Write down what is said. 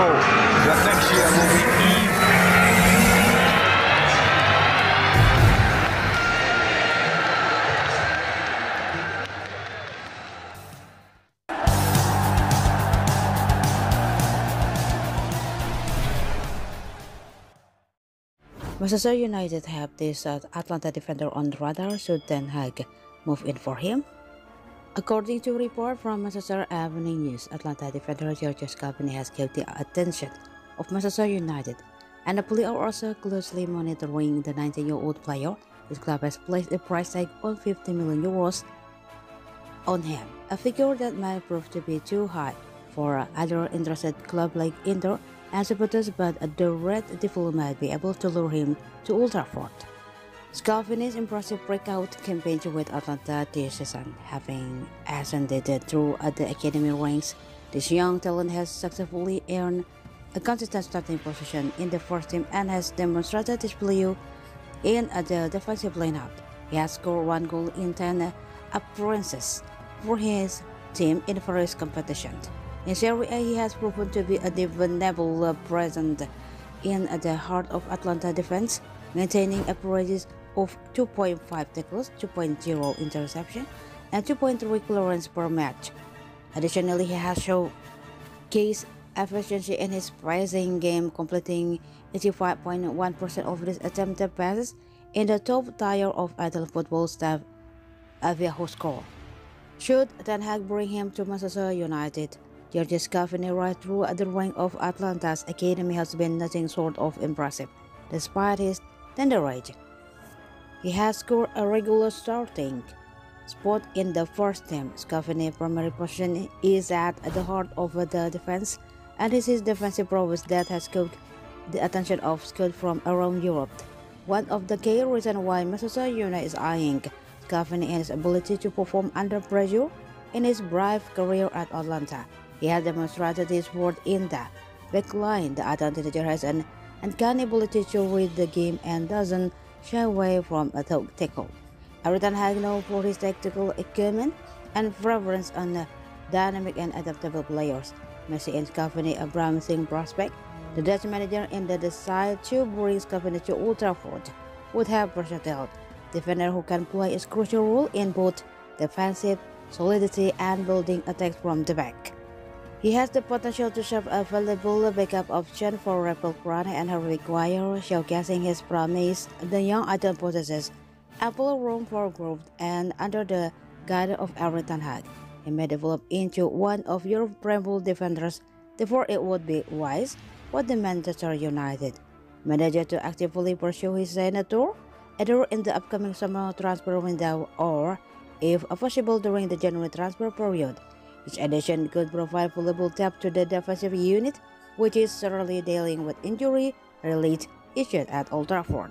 sure that next year will be even. Manchester United have this uh, Atlanta defender on the radar should Ten Hag move in for him. According to a report from Manchester Evening News, Atlanta the federal George company has kept the attention of Manchester United, and the police are also closely monitoring the 19-year-old player. His club has placed a price tag on 50 million euros on him, a figure that might prove to be too high for other interested club like Inter and supporters, but the Red Devil might be able to lure him to Old Trafford. Scalvini's impressive breakout campaign with Atlanta this season, having ascended through the academy ranks, this young talent has successfully earned a consistent starting position in the first team and has demonstrated his value in the defensive lineup. He has scored one goal in 10 appearances for his team in various competitions. In Serie A, he has proven to be a dependable presence in the heart of Atlanta defense, maintaining averages of 2.5 tackles, 2.0 interception, and 2.3 clearance per match. Additionally, he has shown case efficiency in his passing game, completing 85.1% of his attempted passes in the top tier of idle football staff Aviaho score. Should Ten Hag bring him to Manchester United, George Scalvini right through at the rank of Atlanta's academy has been nothing short of impressive, despite his tender age. He has scored a regular starting spot in the first team. Scalvini's primary position is at the heart of the defense, and it is his defensive prowess that has caught the attention of scouts from around Europe. One of the key reasons why Manchester United is eyeing Scavini is his ability to perform under pressure in his brief career at Atlanta. He has demonstrated his worth in the backline. The Atlanta has an uncanny ability to read the game and doesn't shy away from a tackle. Everton has known for his tactical acumen and preference on dynamic and adaptable players. Messi and Scalvini a promising prospect. The Dutch manager in the decide to bring Scalvini to Old Trafford would have versatile defender who can play a crucial role in both defensive solidity and building attacks from the back. He has the potential to serve a valuable backup option for Raphael Varane and Harry Maguire, showcasing his promise. The young idol possesses ample room for growth, and under the guidance of ten Hag, he may develop into one of Europe's premier defenders. Therefore, it would be wise for the Manchester United manager to actively pursue his senator either in the upcoming summer transfer window or, if possible, during the January transfer period. This addition could provide valuable depth to the defensive unit, which is certainly dealing with injury-related issues at Old Trafford.